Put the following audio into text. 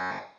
Bye.